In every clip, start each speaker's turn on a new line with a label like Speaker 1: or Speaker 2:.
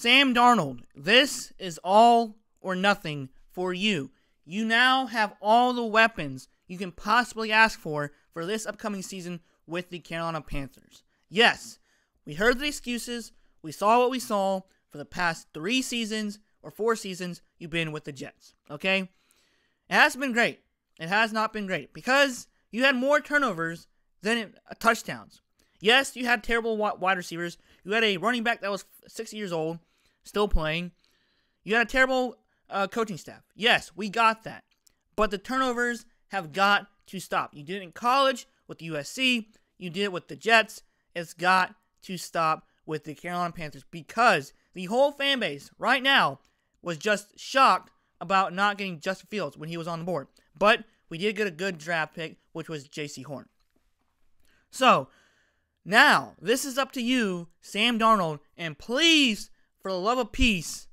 Speaker 1: Sam Darnold, this is all or nothing for you. You now have all the weapons you can possibly ask for for this upcoming season with the Carolina Panthers. Yes, we heard the excuses. We saw what we saw for the past three seasons or four seasons you've been with the Jets. Okay? It hasn't been great. It has not been great because you had more turnovers than uh, touchdowns. Yes, you had terrible wide receivers. You had a running back that was 60 years old, still playing. You had a terrible uh, coaching staff. Yes, we got that. But the turnovers have got to stop. You did it in college with USC, you did it with the Jets. It's got to stop with the Carolina Panthers because the whole fan base right now was just shocked about not getting Justin Fields when he was on the board. But we did get a good draft pick, which was Jaycee Horn. So, now, this is up to you, Sam Darnold, and please, for the love of peace,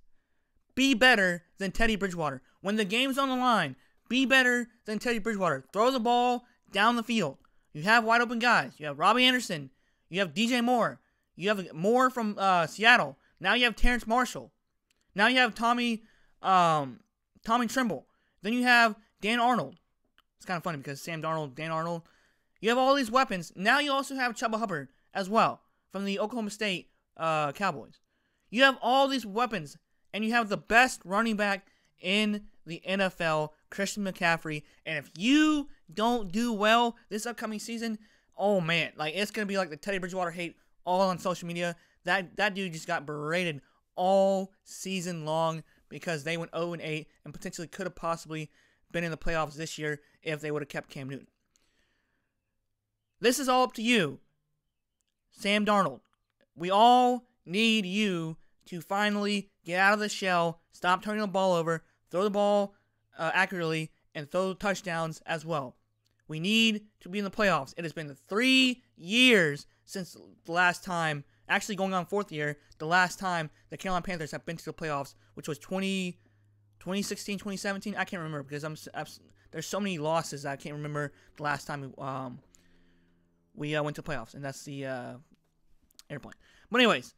Speaker 1: be better than Teddy Bridgewater. When the game's on the line, be better than Teddy Bridgewater. Throw the ball down the field. You have wide open guys. You have Robby Anderson. You have DJ Moore. You have Moore from uh, Seattle. Now you have Terrace Marshall. Now you have Tommy um, Tommy Tremble. Then you have Dan Arnold. It's kind of funny because Sam Darnold, Dan Arnold, you have all these weapons. Now you also have Chuba Hubbard as well from the Oklahoma State uh, Cowboys. You have all these weapons, and you have the best running back in the NFL, Christian McCaffrey. And if you don't do well this upcoming season, oh man, like it's gonna be like the Teddy Bridgewater hate all on social media. That that dude just got berated all season long because they went 0 and 8 and potentially could have possibly been in the playoffs this year if they would have kept Cam Newton. This is all up to you, Sam Darnold. We all need you to finally get out of the shell, stop turning the ball over, throw the ball uh, accurately, and throw touchdowns as well. We need to be in the playoffs. It has been three years since the last time, actually going on fourth year, the last time the Carolina Panthers have been to the playoffs, which was 20, 2016, 2017. I can't remember because I'm, I'm there's so many losses I can't remember the last time we, um, we uh, went to playoffs, and that's the uh, airplane. But anyways,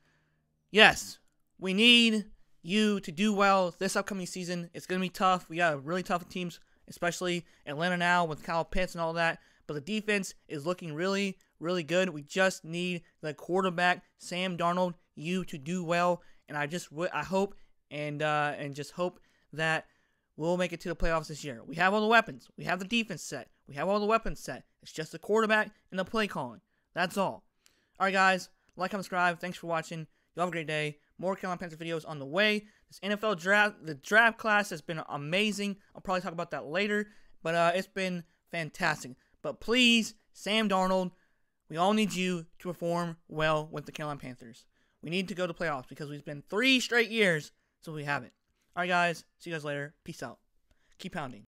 Speaker 1: yes, we need you to do well this upcoming season. It's going to be tough. We got really tough teams, especially Atlanta now with Kyle Pitts and all that. But the defense is looking really, really good. We just need the quarterback, Sam Darnold, you to do well. And I just, I hope and uh, and just hope that we'll make it to the playoffs this year. We have all the weapons. We have the defense set. We have all the weapons set. It's just the quarterback and the play calling. That's all. All right, guys. Like, subscribe. Thanks for watching. You have a great day. More Carolina Panthers videos on the way. This NFL draft, the draft class has been amazing. I'll probably talk about that later, but uh, it's been fantastic. But please, Sam Darnold, we all need you to perform well with the Carolina Panthers. We need to go to playoffs because we've been three straight years, so we have it. All right, guys. See you guys later. Peace out. Keep pounding.